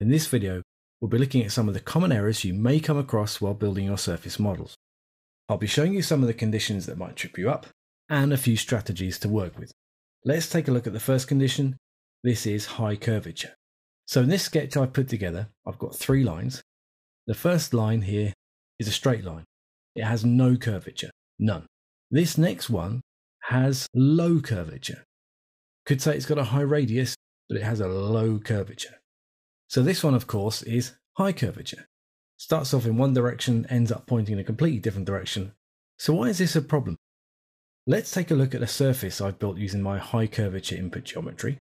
In this video, we'll be looking at some of the common errors you may come across while building your surface models. I'll be showing you some of the conditions that might trip you up and a few strategies to work with. Let's take a look at the first condition. This is high curvature. So in this sketch I've put together, I've got three lines. The first line here is a straight line. It has no curvature, none. This next one has low curvature. Could say it's got a high radius, but it has a low curvature. So this one, of course, is high curvature. Starts off in one direction, ends up pointing in a completely different direction. So why is this a problem? Let's take a look at a surface I've built using my high curvature input geometry,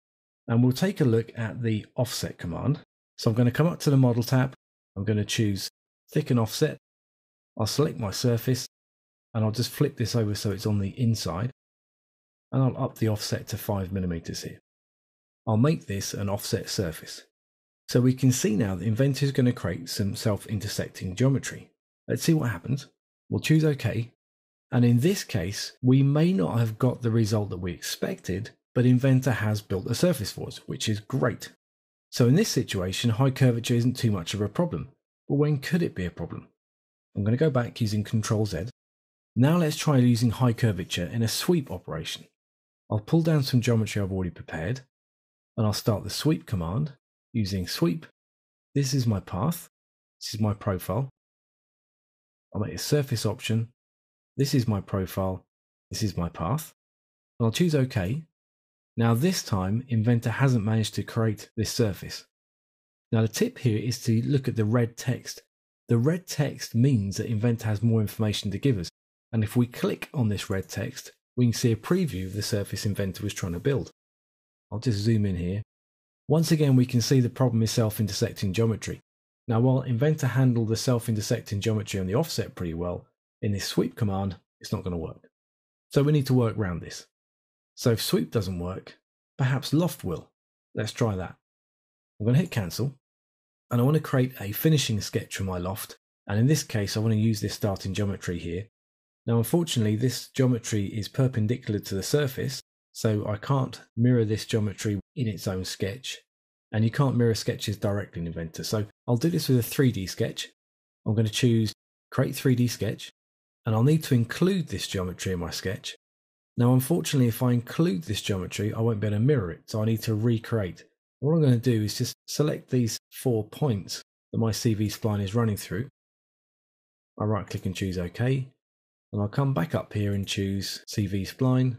and we'll take a look at the offset command. So I'm going to come up to the model tab, I'm going to choose thicken offset, I'll select my surface, and I'll just flip this over so it's on the inside, and I'll up the offset to 5 millimeters here. I'll make this an offset surface. So we can see now that Inventor is going to create some self-intersecting geometry. Let's see what happens. We'll choose OK. And in this case, we may not have got the result that we expected, but Inventor has built a surface for us, which is great. So in this situation, high curvature isn't too much of a problem. But when could it be a problem? I'm going to go back using Ctrl Z. Now let's try using high curvature in a sweep operation. I'll pull down some geometry I've already prepared, and I'll start the sweep command using sweep. This is my path. This is my profile. I'll make a surface option. This is my profile. This is my path. And I'll choose OK. Now this time, Inventor hasn't managed to create this surface. Now the tip here is to look at the red text. The red text means that Inventor has more information to give us. And if we click on this red text, we can see a preview of the surface Inventor was trying to build. I'll just zoom in here. Once again, we can see the problem is self-intersecting geometry. Now, while Inventor handled the self-intersecting geometry on the offset pretty well, in this sweep command, it's not going to work. So we need to work around this. So if sweep doesn't work, perhaps loft will. Let's try that. I'm going to hit cancel, and I want to create a finishing sketch for my loft. And in this case, I want to use this starting geometry here now, unfortunately, this geometry is perpendicular to the surface, so I can't mirror this geometry in its own sketch. And you can't mirror sketches directly in Inventor. So I'll do this with a 3D sketch. I'm going to choose Create 3D Sketch, and I'll need to include this geometry in my sketch. Now, unfortunately, if I include this geometry, I won't be able to mirror it, so I need to recreate. What I'm going to do is just select these four points that my CV spline is running through. I right click and choose OK. And I'll come back up here and choose CV spline.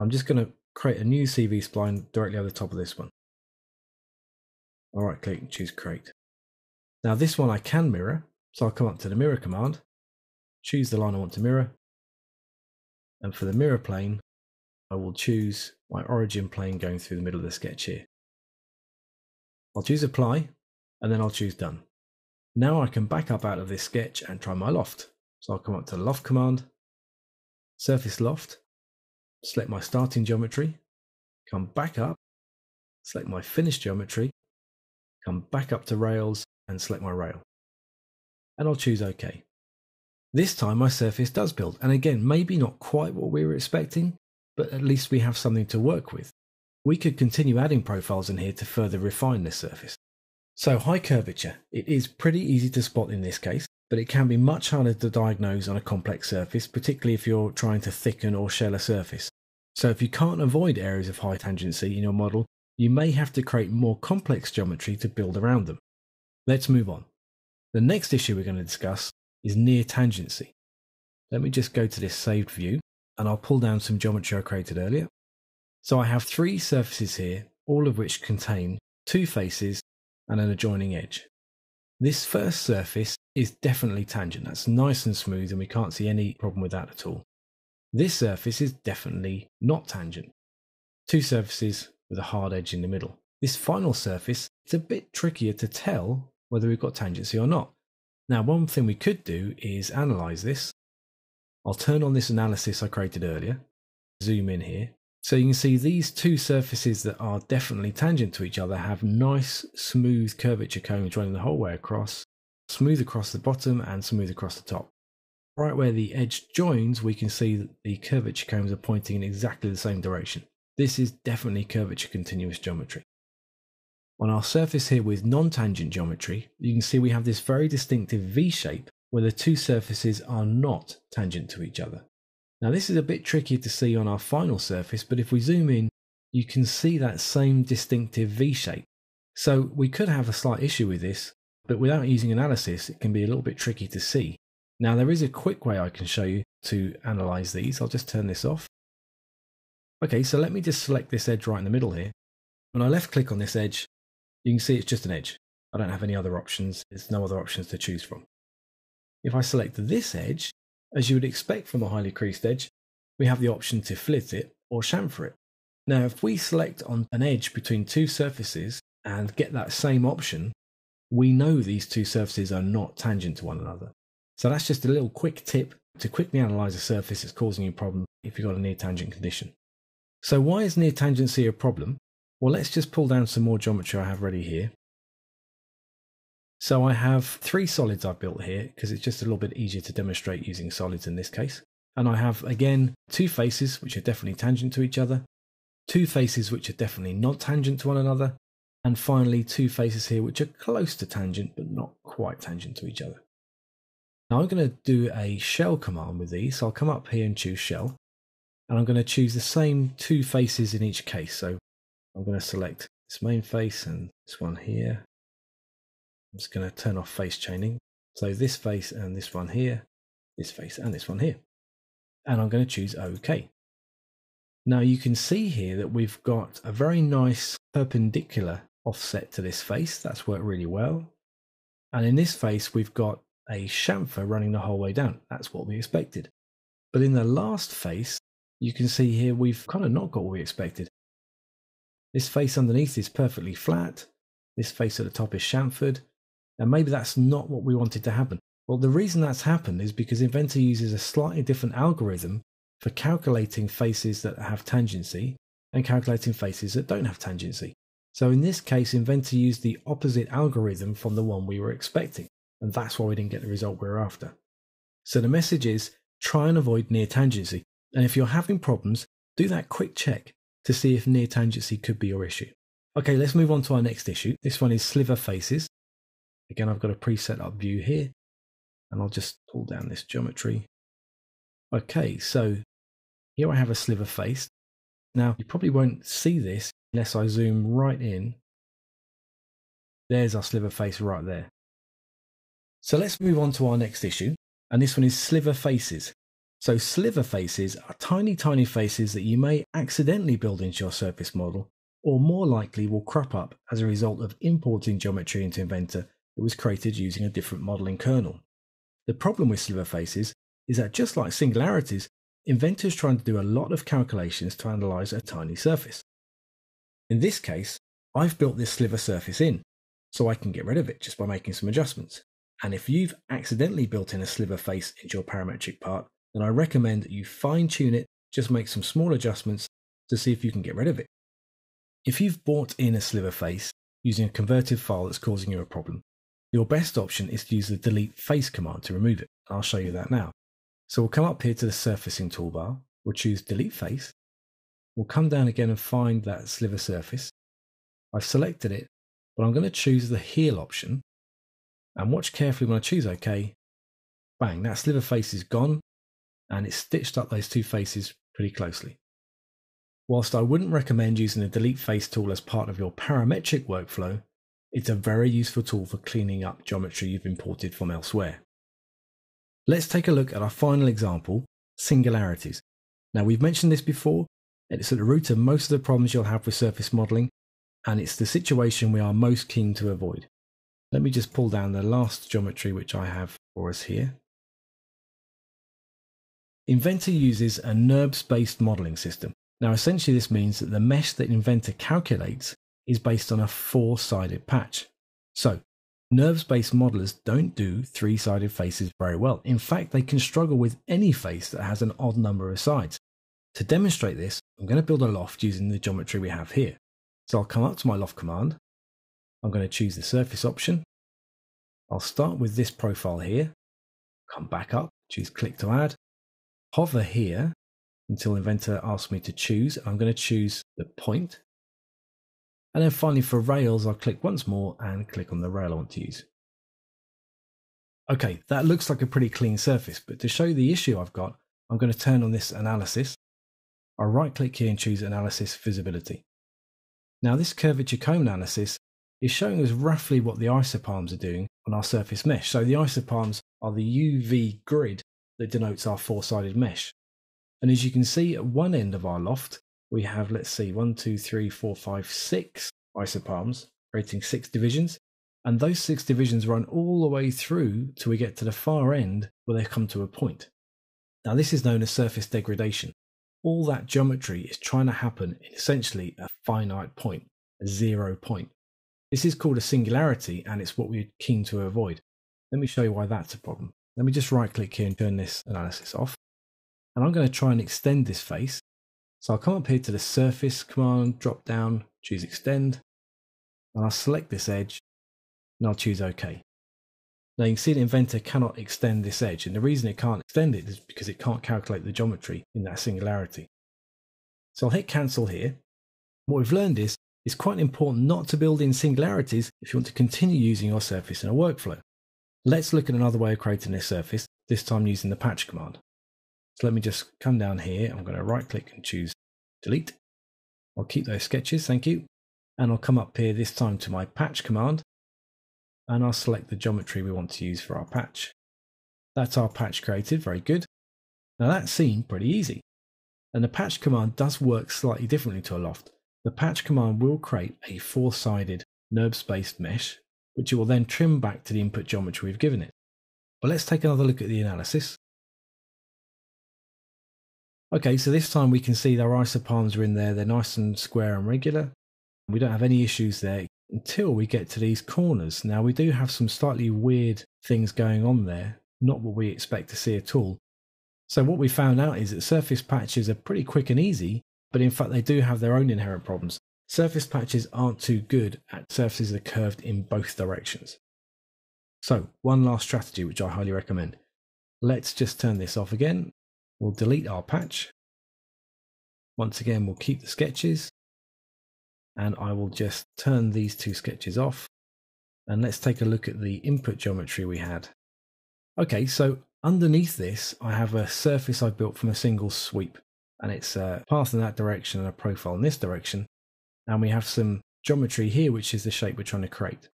I'm just going to create a new CV spline directly over the top of this one. All right, click and choose create. Now this one I can mirror, so I'll come up to the mirror command, choose the line I want to mirror, and for the mirror plane, I will choose my origin plane going through the middle of the sketch here. I'll choose apply, and then I'll choose done. Now I can back up out of this sketch and try my loft. So I'll come up to the loft command, surface loft, select my starting geometry, come back up, select my finished geometry, come back up to rails and select my rail. And I'll choose OK. This time my surface does build, and again, maybe not quite what we were expecting, but at least we have something to work with. We could continue adding profiles in here to further refine this surface. So high curvature, it is pretty easy to spot in this case but it can be much harder to diagnose on a complex surface, particularly if you're trying to thicken or shell a surface. So if you can't avoid areas of high tangency in your model, you may have to create more complex geometry to build around them. Let's move on. The next issue we're going to discuss is near tangency. Let me just go to this saved view and I'll pull down some geometry I created earlier. So I have three surfaces here, all of which contain two faces and an adjoining edge. This first surface is definitely tangent. That's nice and smooth and we can't see any problem with that at all. This surface is definitely not tangent. Two surfaces with a hard edge in the middle. This final surface, it's a bit trickier to tell whether we've got tangency or not. Now, one thing we could do is analyze this. I'll turn on this analysis I created earlier, zoom in here. So you can see these two surfaces that are definitely tangent to each other have nice smooth curvature cones running the whole way across smooth across the bottom and smooth across the top. Right where the edge joins, we can see that the curvature cones are pointing in exactly the same direction. This is definitely curvature continuous geometry. On our surface here with non-tangent geometry, you can see we have this very distinctive V shape where the two surfaces are not tangent to each other. Now this is a bit tricky to see on our final surface, but if we zoom in, you can see that same distinctive V shape. So we could have a slight issue with this, but without using analysis, it can be a little bit tricky to see. Now there is a quick way I can show you to analyze these. I'll just turn this off. Okay, so let me just select this edge right in the middle here. When I left click on this edge, you can see it's just an edge. I don't have any other options. There's no other options to choose from. If I select this edge, as you would expect from a highly creased edge, we have the option to fillet it or chamfer it. Now, if we select on an edge between two surfaces and get that same option, we know these two surfaces are not tangent to one another. So that's just a little quick tip to quickly analyze a surface that's causing you a problem if you've got a near tangent condition. So why is near tangency a problem? Well, let's just pull down some more geometry I have ready here. So I have three solids I've built here because it's just a little bit easier to demonstrate using solids in this case. And I have, again, two faces which are definitely tangent to each other, two faces which are definitely not tangent to one another, and finally two faces here which are close to tangent but not quite tangent to each other. Now I'm going to do a shell command with these, so I'll come up here and choose shell, and I'm going to choose the same two faces in each case. So I'm going to select this main face and this one here, just going to turn off face chaining. So this face and this one here, this face and this one here. And I'm going to choose OK. Now you can see here that we've got a very nice perpendicular offset to this face. That's worked really well. And in this face, we've got a chamfer running the whole way down. That's what we expected. But in the last face, you can see here we've kind of not got what we expected. This face underneath is perfectly flat. This face at the top is chamfered. And maybe that's not what we wanted to happen. Well, the reason that's happened is because Inventor uses a slightly different algorithm for calculating faces that have tangency and calculating faces that don't have tangency. So in this case, Inventor used the opposite algorithm from the one we were expecting, and that's why we didn't get the result we were after. So the message is try and avoid near tangency, and if you're having problems, do that quick check to see if near tangency could be your issue. Okay, let's move on to our next issue. This one is sliver faces. Again, I've got a preset up view here, and I'll just pull down this geometry. Okay, so here I have a sliver face. Now, you probably won't see this unless I zoom right in. There's our sliver face right there. So let's move on to our next issue, and this one is sliver faces. So sliver faces are tiny, tiny faces that you may accidentally build into your surface model, or more likely will crop up as a result of importing geometry into Inventor that was created using a different modeling kernel. The problem with sliver faces is that just like singularities, Inventor's trying to do a lot of calculations to analyze a tiny surface. In this case, I've built this sliver surface in, so I can get rid of it just by making some adjustments. And if you've accidentally built in a sliver face into your parametric part, then I recommend that you fine tune it, just make some small adjustments to see if you can get rid of it. If you've bought in a sliver face using a converted file that's causing you a problem, your best option is to use the delete face command to remove it. I'll show you that now. So we'll come up here to the surfacing toolbar. We'll choose delete face. We'll come down again and find that sliver surface. I've selected it, but I'm going to choose the heal option. And watch carefully when I choose OK. Bang, that sliver face is gone and it's stitched up those two faces pretty closely. Whilst I wouldn't recommend using the delete face tool as part of your parametric workflow, it's a very useful tool for cleaning up geometry you've imported from elsewhere. Let's take a look at our final example, singularities. Now we've mentioned this before, it's at the root of most of the problems you'll have with surface modelling, and it's the situation we are most keen to avoid. Let me just pull down the last geometry which I have for us here. Inventor uses a NURBS based modelling system. Now essentially this means that the mesh that Inventor calculates is based on a four sided patch. So, NURBS based modelers don't do three sided faces very well. In fact, they can struggle with any face that has an odd number of sides. To demonstrate this, I'm going to build a loft using the geometry we have here. So I'll come up to my loft command. I'm going to choose the surface option. I'll start with this profile here, come back up, choose click to add, hover here until Inventor asks me to choose. I'm going to choose the point And then finally for rails, I'll click once more and click on the rail I want to use. Okay, that looks like a pretty clean surface, but to show you the issue I've got, I'm going to turn on this analysis. I'll right click here and choose analysis visibility. Now this curvature cone analysis is showing us roughly what the isoparms are doing on our surface mesh. So the isoparms are the UV grid that denotes our four-sided mesh. And as you can see at one end of our loft, we have, let's see, one, two, three, four, five, six isoparms, creating six divisions. And those six divisions run all the way through till we get to the far end where they come to a point. Now, this is known as surface degradation. All that geometry is trying to happen in essentially a finite point, a zero point. This is called a singularity, and it's what we're keen to avoid. Let me show you why that's a problem. Let me just right click here and turn this analysis off. And I'm going to try and extend this face. So I'll come up here to the surface command, drop down, choose extend, and I'll select this edge and I'll choose OK. Now you can see the Inventor cannot extend this edge and the reason it can't extend it is because it can't calculate the geometry in that singularity. So I'll hit cancel here. What we've learned is it's quite important not to build in singularities if you want to continue using your surface in a workflow. Let's look at another way of creating this surface, this time using the patch command. So let me just come down here. I'm going to right click and choose delete. I'll keep those sketches, thank you. And I'll come up here this time to my patch command and I'll select the geometry we want to use for our patch. That's our patch created, very good. Now that seemed pretty easy. And the patch command does work slightly differently to a loft. The patch command will create a four-sided NURBS-based mesh, which it will then trim back to the input geometry we've given it. But let's take another look at the analysis. Okay, so this time we can see their isoparms are in there. They're nice and square and regular. We don't have any issues there until we get to these corners. Now we do have some slightly weird things going on there, not what we expect to see at all. So what we found out is that surface patches are pretty quick and easy, but in fact they do have their own inherent problems. Surface patches aren't too good at surfaces that are curved in both directions. So one last strategy which I highly recommend. Let's just turn this off again. We'll delete our patch. Once again, we'll keep the sketches and I will just turn these two sketches off and let's take a look at the input geometry we had. Okay, so underneath this I have a surface I built from a single sweep and it's a path in that direction and a profile in this direction and we have some geometry here which is the shape we're trying to create.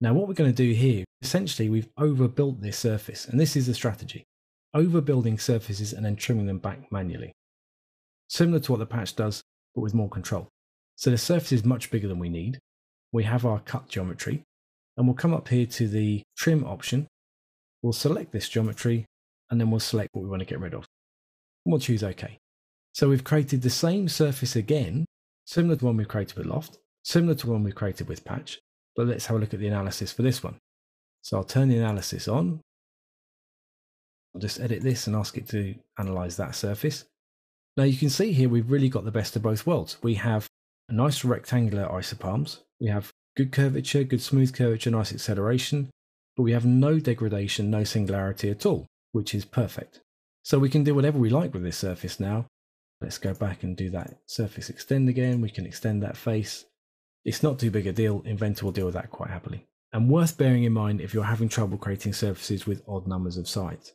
Now what we're going to do here, essentially we've overbuilt this surface and this is the strategy. Overbuilding surfaces and then trimming them back manually. Similar to what the patch does but with more control. So the surface is much bigger than we need. We have our cut geometry and we'll come up here to the trim option. We'll select this geometry and then we'll select what we want to get rid of. And we'll choose OK. So we've created the same surface again, similar to one we created with Loft, similar to one we created with Patch, but let's have a look at the analysis for this one. So I'll turn the analysis on. I'll just edit this and ask it to analyze that surface. Now you can see here we've really got the best of both worlds. We have a nice rectangular isoparms. We have good curvature, good smooth curvature, nice acceleration, but we have no degradation, no singularity at all, which is perfect. So we can do whatever we like with this surface now. Let's go back and do that surface extend again. We can extend that face. It's not too big a deal. Inventor will deal with that quite happily. And worth bearing in mind if you're having trouble creating surfaces with odd numbers of sides.